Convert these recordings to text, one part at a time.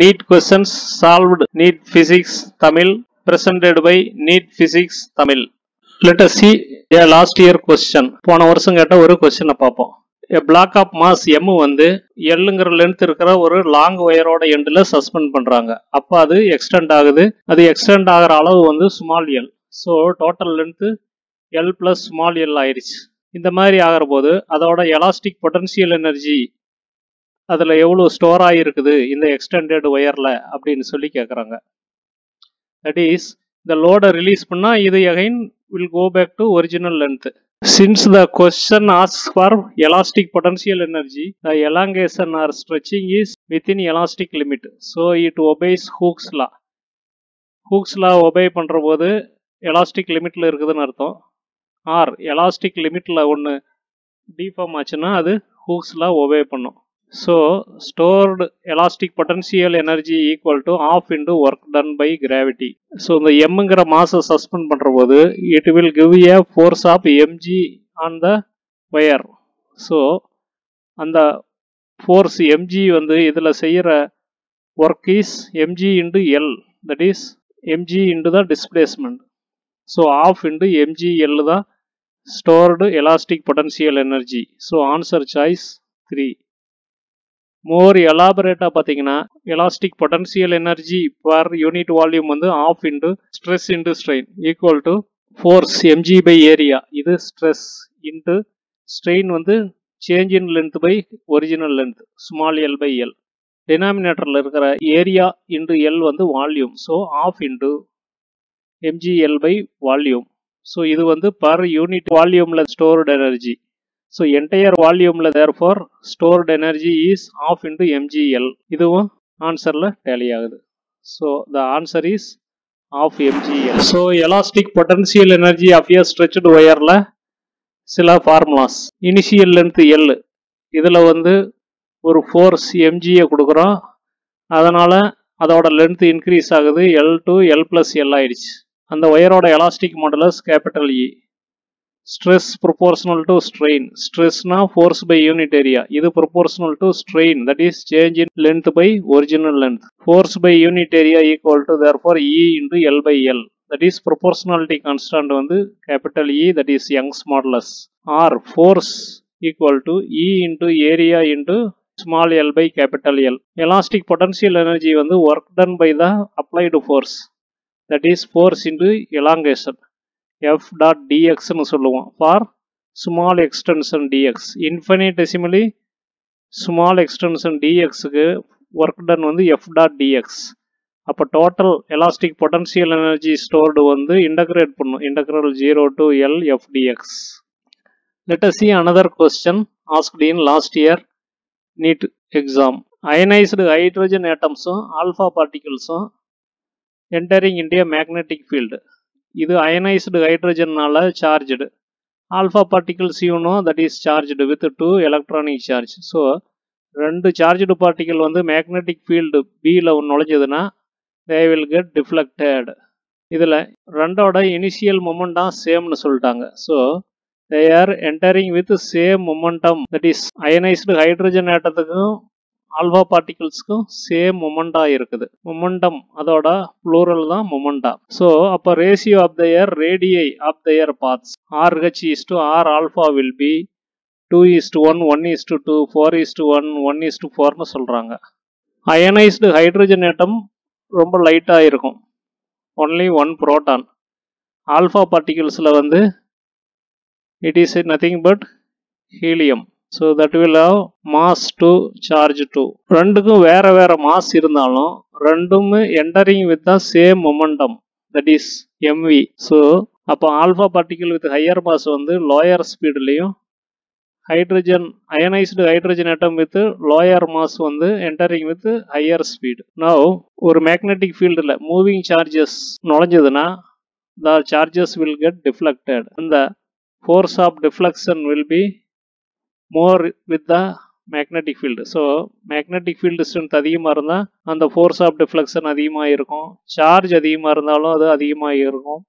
NEET questions solved NEET physics Tamil presented by NEET physics Tamil. Let see a last year question போன வருஷம் கேட்ட ஒரு கொஸ்டினை பார்ப்போம். A block of mass M வந்து எல்லுங்கிற லென்த் இருக்கிற ஒரு லாங் ஒயரோட எண்டில் சஸ்பெண்ட் பண்ணுறாங்க அப்போ அது எக்ஸ்டெண்ட் ஆகுது. அது எக்ஸ்டெண்ட் ஆகிற அளவு வந்து small L so total length L plus small L ஆயிடுச்சு இந்த மாதிரி ஆகிற போது அதோட எலாஸ்டிக் பொட்டன்சியல் எனர்ஜி அதில் எவ்வளோ ஸ்டோர் ஆகிருக்குது இந்த எக்ஸ்டெண்டட் ஒயரில் அப்படின்னு சொல்லி கேட்குறாங்க தட் இஸ் இந்த லோடை ரிலீஸ் பண்ணால் இது again will go back to original length since the question as for elastic potential energy the elongation or stretching is within elastic limit so it obeys Hooke's law Hooke's law obey பண்ணுற போது elastic லிமிட்டில் இருக்குதுன்னு அர்த்தம். R elastic லிமிட்டில் ஒன்று deform ஆச்சுன்னா அது Hooke's law obey பண்ணும். So stored elastic potential energy equal to half into work done by gravity so இந்த எம்ங்கிற மாசை சஸ்பெண்ட் பண்ணுற போது it will give a force of MG on the wire so அந்த ஃபோர்ஸ் எம்ஜி வந்து இதில் செய்கிற work is MG into L that is MG into the displacement so half into MG L தான் stored elastic potential energy so answer choice three more எலாபரேட்டாக பார்த்தீங்கன்னா elastic potential energy per unit volume வந்து half into stress into strain equal to force MG by area இது stress into strain வந்து change in length by original length small L by L டினாமினேட்டரில் இருக்கிற area into L வந்து volume so half into MGL by volume so இது வந்து per unit வால்யூமில் stored energy so entire வால்யூமில் therefore stored energy is half into MGL இதுவும் ஆன்சரில் tally ஆகுது. So the answer is half MGL so elastic potential energy of a stretched ஒயரில் சில formulas initial length L இதில் வந்து ஒரு force எம்ஜியை கொடுக்குறோம். அதனால் அதோட லென்த் இன்க்ரீஸ் ஆகுது. L to L plus L ஆயிடுச்சு. அந்த ஒயரோட elastic modulus capital E stress proportional to strain ஸ்ட்ரெஸ்னா force by unit area இது proportional to strain that is change in length by original length force by unit area equal to therefore E into L by L that is proportionality constant வந்து capital E that is Young's modulus or force equal to E into area into small L by capital L elastic potential energy வந்து work done by the applied force that is force into elongation F dot டிஎக்ஸ்னு சொல்லுவோம். For small extension dx infinitesimally small extension டிஎக்ஸுக்கு work done வந்து F dot dx அப்போ total elastic potential energy stored வந்து integrate பண்ணும். Integral zero to L F dx let's see another question asked in last year NEET exam ionized hydrogen ஏட்டம்ஸும் alpha பார்ட்டிகிள்ஸும் entering into a magnetic field இது ionised ஹைட்ரஜன்னால charged. Alpha particles you know that is charged with two electronic charge so ரெண்டு charged particle வந்து magnetic field பியில் நுழைஞ்சதுன்னா they will get deflected இதில் ரெண்டோட initial momentum சேம்னு சொல்லிட்டாங்க. So they are entering with same momentum that is ionised hydrogen ஆட்டத்துக்கும் alpha பார்ட்டிகிள்ஸ்க்கும் same மொமெண்டா இருக்குது. மொமெண்டம் அதோட ப்ளூரல் தான் மொமெண்டா ஸோ அப்போ ratio of their radii of their paths R H is to R alpha will be two is to one one is to two four is to one one is to ஃபோர்னு சொல்கிறாங்க ionised hydrogen atom ரொம்ப லைட்டாக இருக்கும். Only one proton alpha பார்ட்டிகிள்ஸில் வந்து it is nothing but helium so that will have mass two charge two ரெண்டுக்கும் வேற வேற மாஸ் இருந்தாலும் ரெண்டுமே entering with the same momentum that is MV so அப்போ alpha particle with higher mass வந்து lower ஸ்பீட்லேயும் hydrogen ionised hydrogen atom with lower mass வந்து entering with higher speed now ஒரு magnetic ஃபீல்டில் moving charges நுழைஞ்சதுன்னா the charges will get deflected அந்த force of deflection will be more with the magnetic field so magnetic field strength அதிகமாக இருந்தால் அந்த force of deflection அதிகமாக இருக்கும். Charge அதிகமாக இருந்தாலும் அது அதிகமாக இருக்கும்.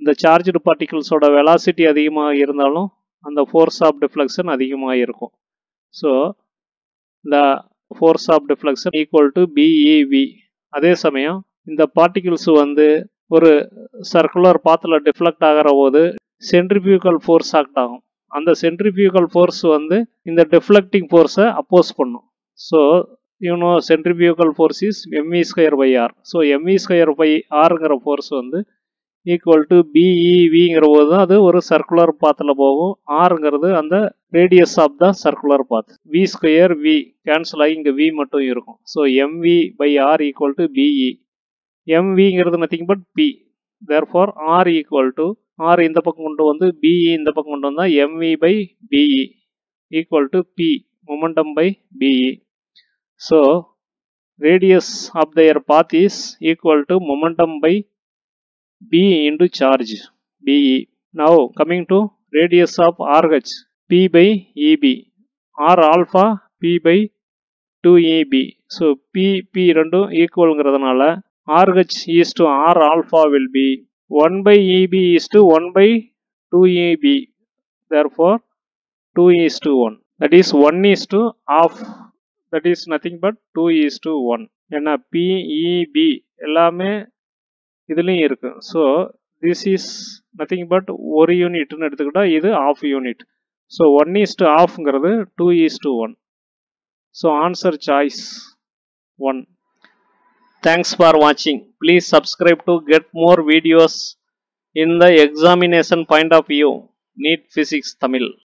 இந்த சார்ஜ்டு பார்ட்டிகிள்ஸோட வெலாசிட்டி அதிகமாக இருந்தாலும் அந்த ஃபோர்ஸ் ஆஃப் டிஃப்ளெக்ஷன் அதிகமாக இருக்கும். So the force of deflection equal to BEV அதே சமயம் இந்த பார்ட்டிகிள்ஸ் வந்து ஒரு சர்க்குலர் பாத்தில் டிஃப்ளெக்ட் ஆகிற போது சென்ட்ரிபியூகல் ஃபோர்ஸ் ஆக்ட் ஆகும். அந்த சென்ட்ரிபியூகல் ஃபோர்ஸ் வந்து இந்த டிஃப்ளெக்டிங் ஃபோர்ஸை அப்போஸ் பண்ணும். So you know centrifugal force is ME square by R so ME square by ஆருங்கிற force வந்து ஈக்குவல் டு பிஇவிங்கிற போது தான் அது ஒரு சர்க்குலர் பாத்தில் போகும். ஆருங்கிறது அந்த radius of the circular path V square V cancel ஆகி இங்கே வி மட்டும் இருக்கும். So MV by R equal to BE எம்விங்கிறது nothing but P therefore R equal to R இந்த பக்கம் கொண்டு வந்து பிஇ இந்த பக்கம் கொண்டு வந்தால் ME by BE equal to P momentum by BE so radius of the ear path is equal to momentum by P B into charge BE. Now coming to radius of RH P by EB R alpha P by 2EB. So P P ரெண்டும் ஈக்குவல்ங்கிறதுனால RH is to R alpha will be 1 by eb is to 1 by 2eb therefore 2 is to 1 that is 1 is to half. That is nothing but 2 is to 1 ஏன்னா PEB எல்லாமே இதுலேயும் இருக்கு. So this is nothing but ஒரு யூனிட்னு எடுத்துக்கிட்டா இது half unit so one is to ஆஃப்ங்கிறது two is to one so answer choice one Thanks for watching. Please subscribe to get more videos in the examination point of view. Need Physics Tamil.